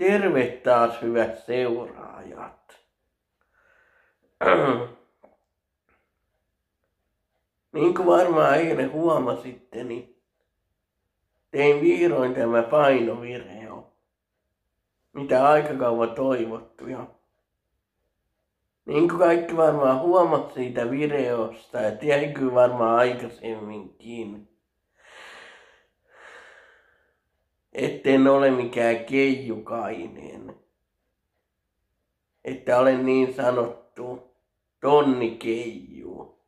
Terve taas hyvät seuraajat. niin kuin varmaan eilen huomasitte, niin tein vihdoin tämä painovireo, mitä aika kauan toivottu. Ja niin kuin kaikki varmaan huomat siitä videosta, jäi kyllä varmaan aikaisemminkin. Etten ole mikään keijukainen. Että olen niin sanottu tonnikeiju.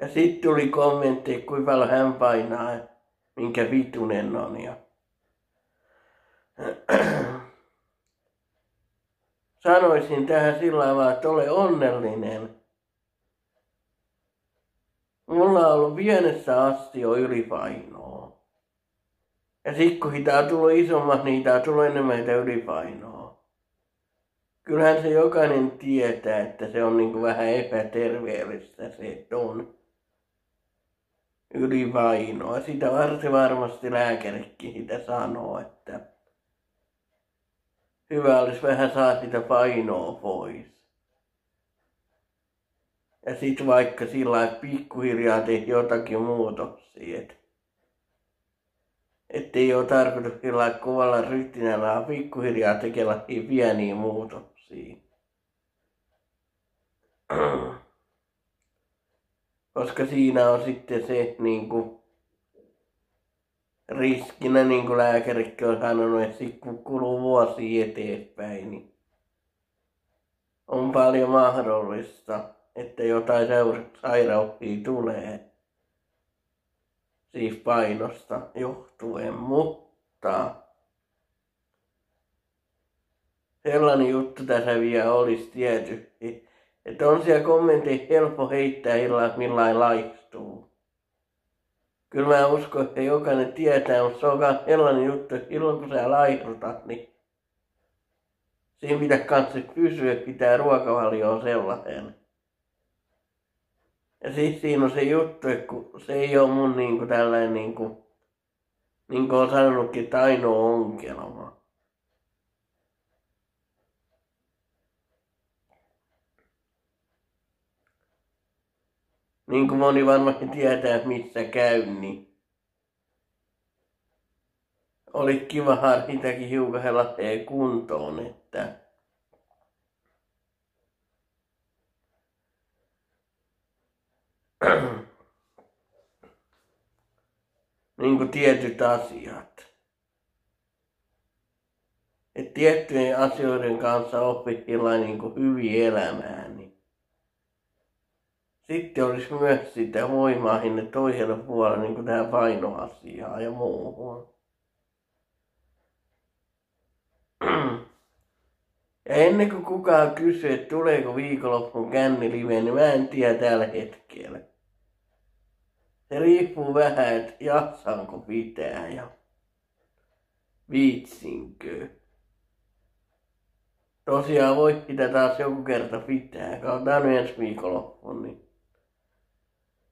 Ja sitten tuli kommentti, kuinka paljon hän painaa, minkä vitunen on. Ja... Sanoisin tähän sillä tavalla, että ole onnellinen Mulla on ollut pienessä asti jo ylipainoa. Ja sitten kun hitaa tullut isommat, niin hitaa tullut enemmän sitä ylipainoa. Kyllähän se jokainen tietää, että se on niin vähän epäterveellistä se, että on ylipainoa. Sitä varsin varmasti lääkärikin sitä sanoo, että hyvä olisi vähän saa sitä painoa pois. Ja sitten vaikka sillä pikkuhiljaa tehdä jotakin muutoksia. Et, ettei ole tarkoitus sillä kovalla ryhtinällä, vaan pikkuhiljaa tekellä pieniä muutoksia. Koska siinä on sitten se niin kuin, riskinä, niin kuin lääkärikin on sanonut, että sitten kun kuluu vuosi eteenpäin, niin on paljon mahdollista että jotain sairauksia tulee siis painosta johtuen, mutta sellainen juttu tässä vielä olisi tietysti, että on siellä kommentti helppo heittää illalla, millain laistuu. Kyllä mä uskon, että jokainen tietää, mutta se on sellainen juttu, että silloin kun sä laihdutat, niin siinä pitää kanssa pysyä, pitää ruokavalio sellainen. Ja siis siinä on se juttu, että kun se ei ole mun niinku tällainen niinku, niin kuin on sanonutkin, että ainoa ongelma. Niin kuin moni varmasti tietää, missä käy, niin oli kiva harkitakin hiukan kuntoon, että niin kuin tietyt asiat. Et tiettyjen asioiden kanssa oppillaan niin hyvin elämään, niin sitten olisi myös sitä voimaa sinne toiselle puolelle niin kuin tähän painoasiaan ja muuhun. Ja ennen kuin kukaan kysyy, että tuleeko viikonloppun kännilive, niin mä en tiedä tällä hetkellä. Se riippuu vähän, että jaksaanko pitää ja viitsinkö. Tosiaan voi pitää taas joku kerta pitää. Katsotaan ensi viikonloppuun, niin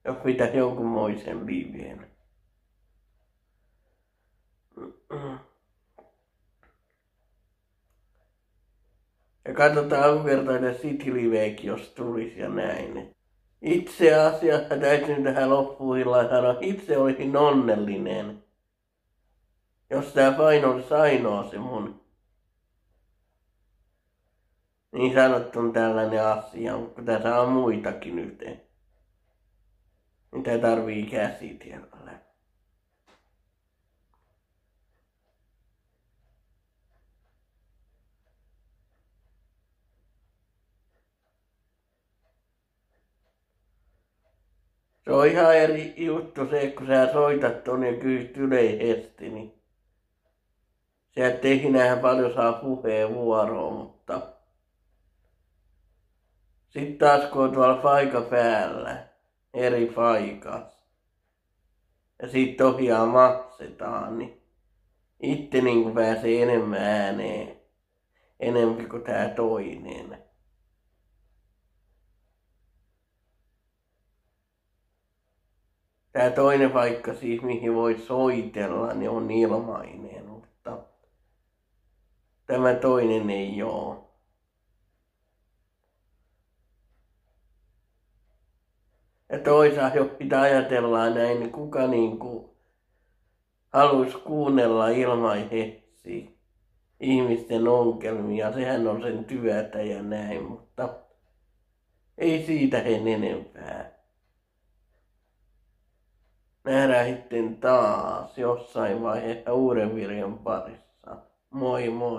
jos pitää jonkunmoisen liveen. Ja katsotaan joku kerta edes City jos tulisi ja näin. Itse asiassa täytyy tähän loppuun sanoa, itse olisin onnellinen, jos tämä olisi ainoa se mun niin sanottu tällainen asia, mutta tässä on muitakin nyt. Mitä tarvii käsitellä. Se on ihan eri juttu se, kun sä soitat ton ja kysyt yleisesti, niin sä et tehinähän paljon saa puheenvuoroa, mutta sitten taas kun on tuolla paikka päällä, eri paikas, ja sitten tosiaan maksetaan, niin itse niin pääsee enemmän ääneen, enemmän kuin tää toinen. Tämä toinen paikka siis, mihin voi soitella, niin on ilmainen, mutta tämä toinen ei ole. Ja toisaalta, jos pitää ajatella näin, niin kuka niin kuin haluaisi kuunnella ilmaiseksi ihmisten ongelmia, sehän on sen työtä ja näin, mutta ei siitä en enempää. Nähdään sitten taas jossain vaiheessa uuden virjan parissa. Moi moi!